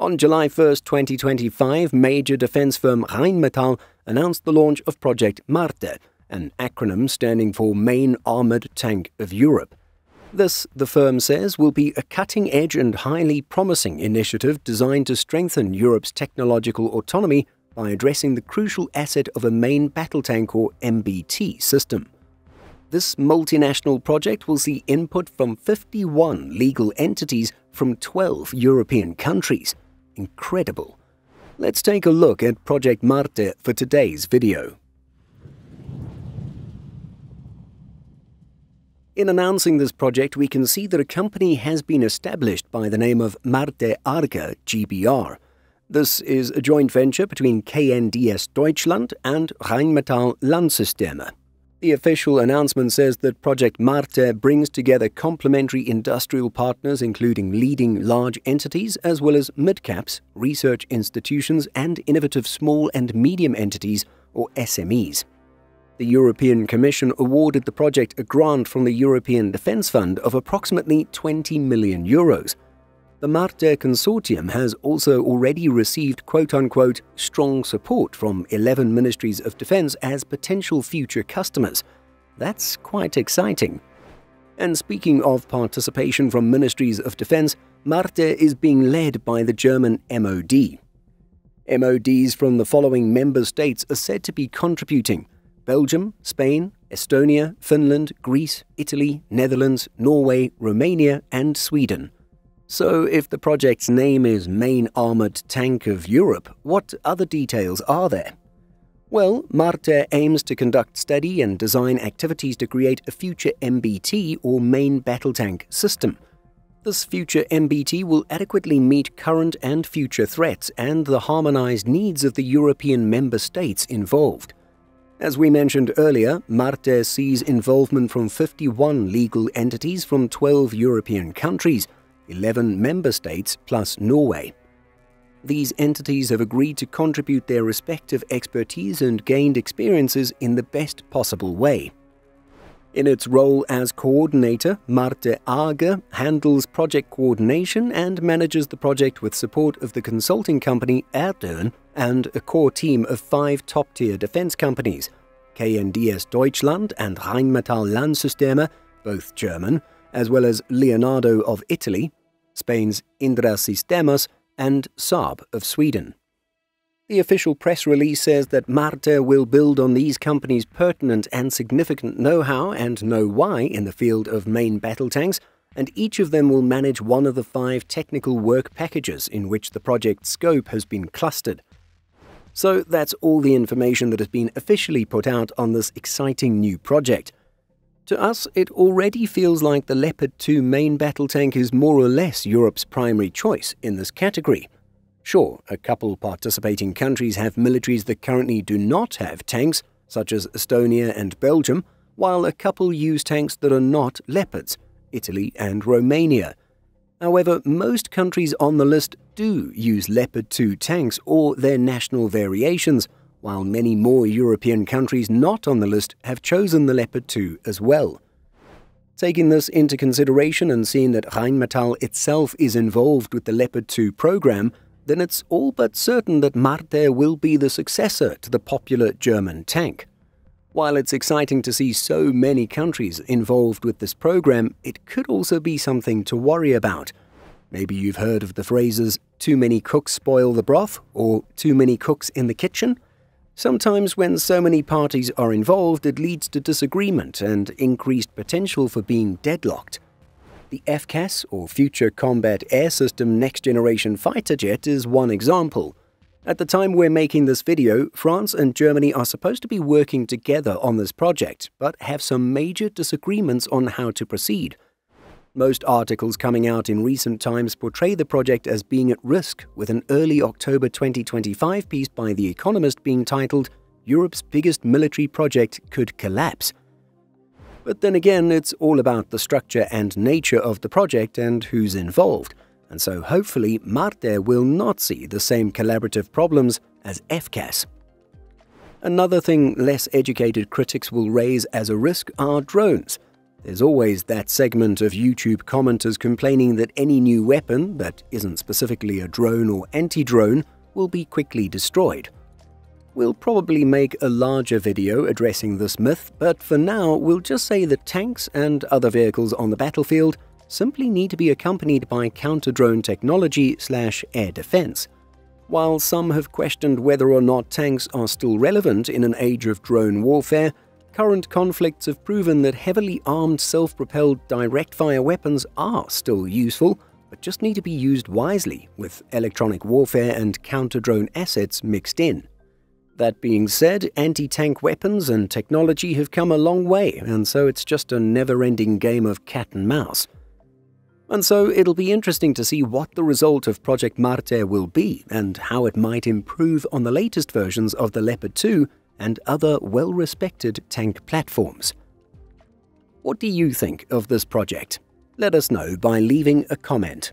On July 1, 2025, major defense firm Rheinmetall announced the launch of Project Marte, an acronym standing for Main Armored Tank of Europe. This, the firm says, will be a cutting edge and highly promising initiative designed to strengthen Europe's technological autonomy by addressing the crucial asset of a main battle tank or MBT system. This multinational project will see input from 51 legal entities from 12 European countries. Incredible. Let's take a look at Project Marte for today's video. In announcing this project, we can see that a company has been established by the name of Marte Arge GBR. This is a joint venture between KNDS Deutschland and Rheinmetall Landsysteme. The official announcement says that Project Marte brings together complementary industrial partners, including leading large entities as well as mid-caps, research institutions, and innovative small and medium entities, or SMEs. The European Commission awarded the project a grant from the European Defence Fund of approximately 20 million euros. The Marte consortium has also already received quote unquote strong support from 11 ministries of defense as potential future customers. That's quite exciting. And speaking of participation from ministries of defense, Marte is being led by the German MOD. MODs from the following member states are said to be contributing Belgium, Spain, Estonia, Finland, Greece, Italy, Netherlands, Norway, Romania, and Sweden. So, if the project's name is Main Armoured Tank of Europe, what other details are there? Well, Marte aims to conduct study and design activities to create a future MBT or Main Battle Tank system. This future MBT will adequately meet current and future threats and the harmonized needs of the European member states involved. As we mentioned earlier, Marte sees involvement from 51 legal entities from 12 European countries, 11 member states plus Norway. These entities have agreed to contribute their respective expertise and gained experiences in the best possible way. In its role as coordinator, Marte Arge handles project coordination and manages the project with support of the consulting company Erdyn and a core team of five top tier defense companies KNDS Deutschland and Rheinmetall Landsysteme, both German, as well as Leonardo of Italy, Spain's Indra Sistemas, and Saab of Sweden. The official press release says that Marte will build on these companies' pertinent and significant know how and know why in the field of main battle tanks, and each of them will manage one of the five technical work packages in which the project scope has been clustered. So that's all the information that has been officially put out on this exciting new project. To us, it already feels like the Leopard 2 main battle tank is more or less Europe's primary choice in this category. Sure, a couple participating countries have militaries that currently do not have tanks, such as Estonia and Belgium, while a couple use tanks that are not Leopards, Italy and Romania. However, most countries on the list do use Leopard 2 tanks or their national variations, while many more European countries not on the list have chosen the Leopard 2 as well. Taking this into consideration and seeing that Rheinmetall itself is involved with the Leopard 2 program, then it's all but certain that Marte will be the successor to the popular German tank. While it's exciting to see so many countries involved with this program, it could also be something to worry about. Maybe you've heard of the phrases, too many cooks spoil the broth, or too many cooks in the kitchen. Sometimes, when so many parties are involved, it leads to disagreement and increased potential for being deadlocked. The FCAS, or Future Combat Air System Next Generation Fighter Jet, is one example. At the time we're making this video, France and Germany are supposed to be working together on this project, but have some major disagreements on how to proceed. Most articles coming out in recent times portray the project as being at risk, with an early October 2025 piece by The Economist being titled, Europe's biggest military project could collapse. But then again, it's all about the structure and nature of the project and who's involved and so hopefully Marte will not see the same collaborative problems as FCAS. Another thing less educated critics will raise as a risk are drones. There's always that segment of YouTube commenters complaining that any new weapon that isn't specifically a drone or anti drone will be quickly destroyed. We'll probably make a larger video addressing this myth, but for now, we'll just say that tanks and other vehicles on the battlefield simply need to be accompanied by counter drone technology slash air defense. While some have questioned whether or not tanks are still relevant in an age of drone warfare, current conflicts have proven that heavily armed self propelled direct fire weapons are still useful, but just need to be used wisely, with electronic warfare and counter drone assets mixed in. That being said, anti tank weapons and technology have come a long way, and so it's just a never ending game of cat and mouse. And so it'll be interesting to see what the result of Project Marte will be and how it might improve on the latest versions of the Leopard 2 and other well respected tank platforms. What do you think of this project? Let us know by leaving a comment.